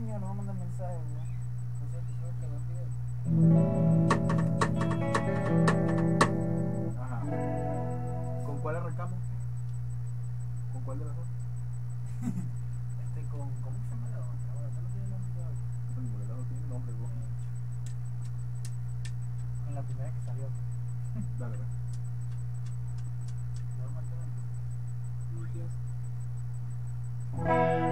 no, tengo años, no me mandan mensajes, ¿no? Pides. Ajá. ¿Con cuál arrancamos? ¿Con cuál de las dos? Este, con. ¿Cómo se llama la otra? Bueno, no tiene nombre de las dos tiene nombre, vos. Con la primera que salió. Dale, pues. Yo marqué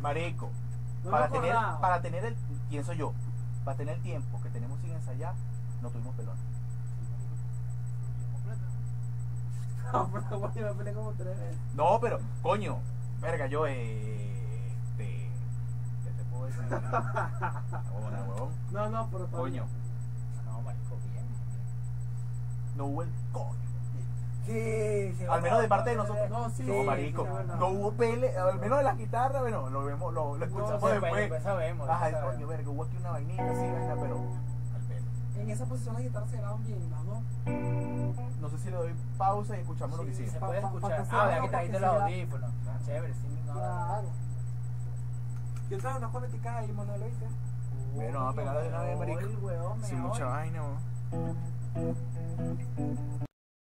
marico. No para tener, para tener el, pienso yo, para tener el tiempo que tenemos sin ensayar, no tuvimos pelón. No, pero coño, verga, yo, eh, este, ¿qué te puedo decir? Huevón. No, no, pero Coño. No, marico, bien, bien. No hubo el coño. Sí, sí. Al menos de parte de nosotros. No, sí, no, sí, marico. sí, no hubo pele. Al menos de la guitarra, bueno, lo vemos, lo, lo escuchamos pues, después. pues, sabemos, Ajá, después coño, sabemos. verga, hubo aquí una vainita así, vaina, pero al pelo. En esa posición las guitarras se graban bien, las dos. No sé si le doy pausa y escuchamos lo que Sí, sigue. se puede pa- escuchar. Ah, vea que trajiste los audífonos. Chévere, sí, no. Claro. Yo traje unas fonéticas ahí, Manuel, ¿viste? Bueno, vamos a pegarle de una vez, marico. Sin mucha vaina.